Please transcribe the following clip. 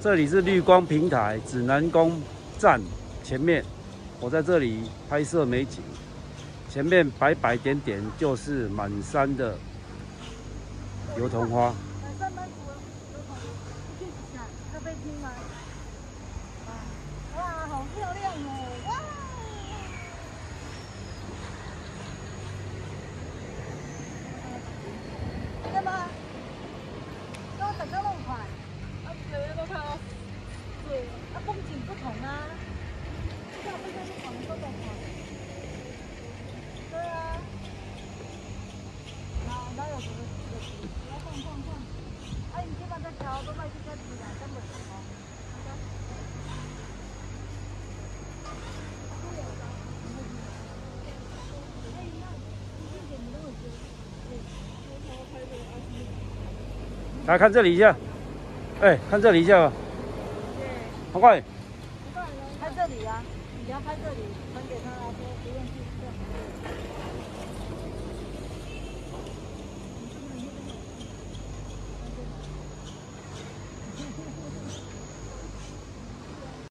这里是绿光平台指南宫站前面，我在这里拍摄美景。前面白白点点就是满山的油桐花。上班族有同去咖啡厅吗？哇，好漂亮！哇，干嘛？都等到那么快？啊，每个都看到。对，啊，风景不同啊。这样不就是广州的吗？对啊。哪哪有什么这个地？来晃晃晃。啊，你这边在桥都卖这个地啊，根本哦。来看这里一下，哎，看这里一下吧，很快。拍这里啊，你要拍这里，传给他说不用去这。